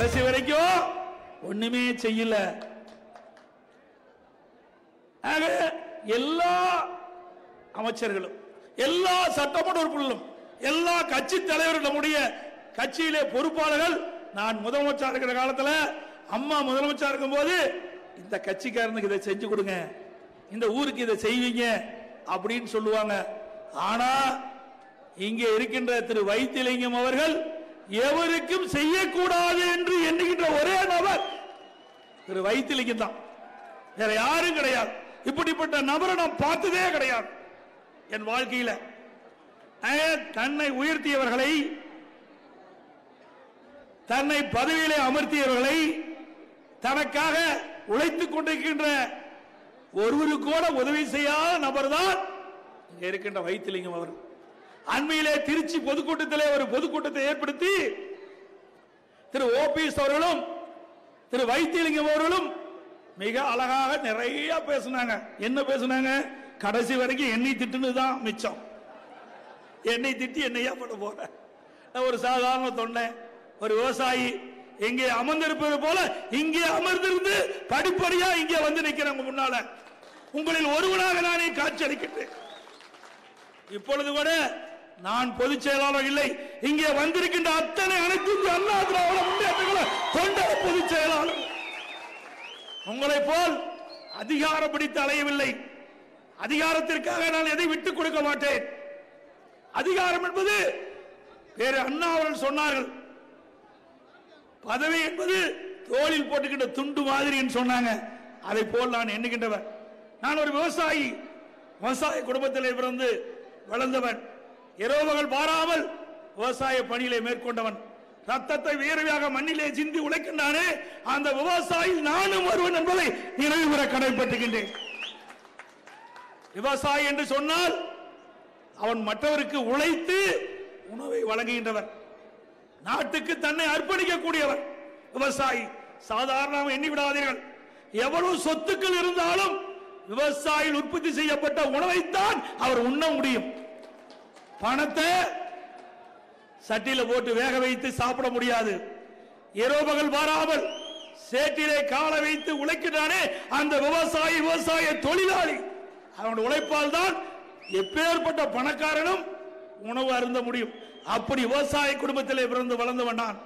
கடைசி வரைக்கும் ஒண்ணுமே செய்யல. ஆக எல்லா அமைச்சர்களும் எல்லா சட்டமன்ற உறுப்பினர்களும் எல்லா கட்சி தலைவர்கள் நம்முடைய கட்சியிலே பொறுப்பாளர்கள் நான் முதலமைச்சர் இருக்கிற காலத்தில் அம்மா முதலமைச்சர் இருக்கும் போது இந்த கட்சிக்காரனுக்கு இதை செஞ்சு கொடுங்க இந்த ஊருக்கு இதை செய்வீங்க அப்படின்னு சொல்லுவாங்க. ஆனா இங்கே இருக்கின்ற திரு வைத்திலிங்கம் அவர்கள் எவருக்கும் செய்யக்கூடாது என்று எண்ணுகின்ற ஒரே நபர் திரு வைத்திலிங்கம் தான். வேற யாரும் கிடையாது. இப்படிப்பட்ட நபரை நான் பார்த்ததே கிடையாது. என் வாழ்க்கையில. தன்னை உயர்த்தியவர்களை தன்னை பதவியிலே அமர்த்தியவர்களை தனக்காக உழைத்துக் கொண்டிருக்கின்ற ஒருவருக்கு கூட உதவி செய்யாத நபர் தான் இருக்கின்ற வைத்திலிங்கம் அவர் அண்மையிலே திருச்சி பொதுக்கூட்டத்திலே ஒரு பொதுக்கூட்டத்தை ஏற்படுத்தி திரு ஓபிஎஸ் அவர்களும் திரு வைத்தியலிங்கம் அவர்களும் மிக அழகாக நிறைய பேசினாங்க. என்ன பேசினாங்க? கடைசி வரைக்கும் எண்ணெய் திட்டுன்னு தான் மிச்சம். என்னை திட்டி என்னையா பண்ண போற. நான் ஒரு சாதாரண தொண்டை ஒரு விவசாயி. இங்கே அமர்ந்திருப்பது போல இங்கே அமர்ந்திருந்து படிப்படியா இங்கே வந்து நிற்கிறேன் முன்னால. உங்களில் ஒருவனாக நானே காட்சி அளிக்கின்றேன். இப்பொழுது கூட நான் பொதுச் செயலாளர் இல்லை. இங்கே வந்திருக்கின்ற அத்தனை அனைத்து இந்திய அண்ணா திராவிட முன்னேற்றங்களை கொண்ட பொதுச் செயலாளர். உங்களை போல் அதிகாரம் பிடித்து அலையவில்லை. அதிகாரத்திற்காக நான் எதை விட்டுக் கொடுக்க மாட்டேன். அதிகாரம் என்பது வேறு அண்ணா அவர்கள் சொன்னார்கள். பதவி என்பது தோளில் போட்டுக்கின்ற துண்டு மாதிரின்னு சொன்னாங்க. அதை போல் நான் எண்ணுகின்றவன் நான் ஒரு விவசாயி. விவசாய குடும்பத்தில் பிறந்து வளர்ந்தவன் இரவுகள் பாராமல் விவசாய பணியிலே மேற்கொண்டவன். ரத்தத்தை வேர்வையாக மண்ணிலே சிந்தி உழைக்கின்றானே அந்த விவசாயி நானும் வருவன் என்பதை நினைவுற கடைப்பட்டுகின்றேன் விவசாயி என்று சொன்னால் அவன் மற்றவருக்கு உழைத்து உணவை வழங்குகின்றவன். நாட்டுக்கு தன்னை அர்ப்பணிக்கக்கூடியவன். விவசாயி சாதாரண எண்ணி விடாதீர்கள். எவ்வளவு சொத்துக்கள் இருந்தாலும் விவசாயி உற்பத்தி செய்யப்பட்ட உணவைத்தான் அவர் உண்ண முடியும். பணத்தை சட்டியில போட்டு வேக வைத்து சாப்பிட முடியாது. இரவுபகல் வராமல் சேற்றிலே கால வைத்து உழைக்கிறானே அந்த விவசாயி விவசாய தொழிலாளி. அவனுடைய உழைப்பால் தான் எப்பேற்பட்ட பணக்காரனும் உணவு அருந்த முடியும். அப்படி விவசாய குடும்பத்திலே பிறந்து வளர்ந்தவன் நான்.